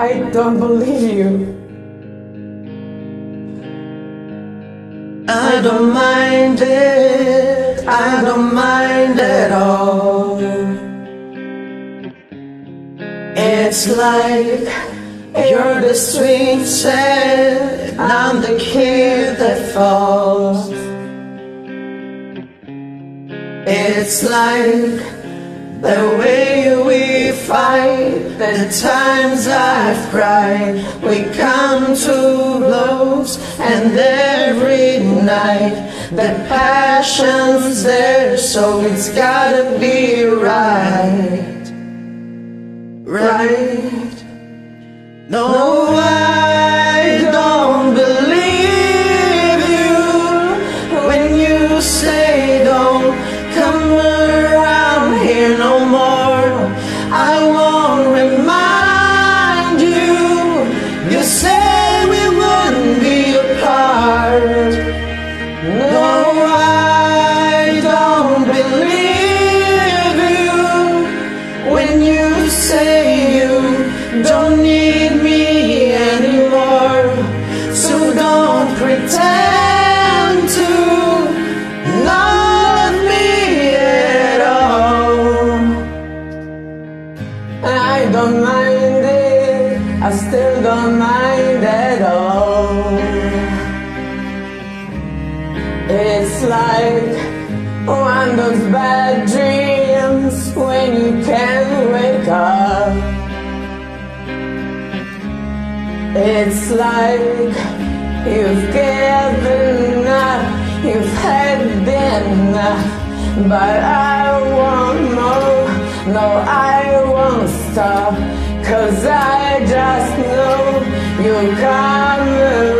I don't believe you. I don't mind it, I don't mind at all. It's like you're the sweet sad, and I'm the kid that falls. It's like the way we fight, the times I've cried, we come to blows, and every night the passion's there, so it's gotta be right, right. No, I don't believe you when you say I don't mind it, I still don't mind at all. It's like one of those bad dreams when you can't wake up. It's like you've given up, you've had enough, but I more. No, I won't stop, cause I just know you'll come.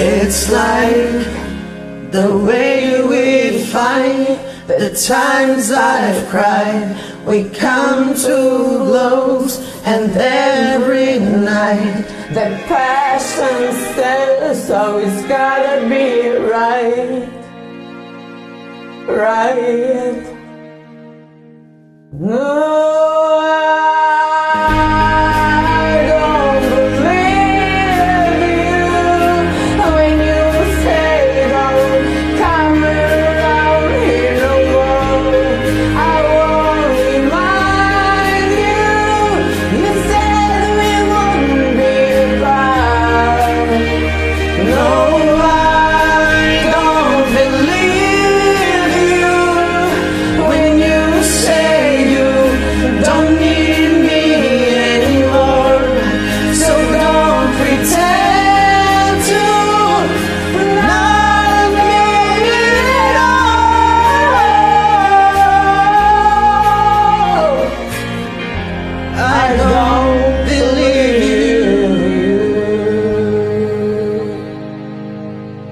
It's like the way we fight, the times I've cried. We come to blows, and every night The passion says it's gotta be right, right.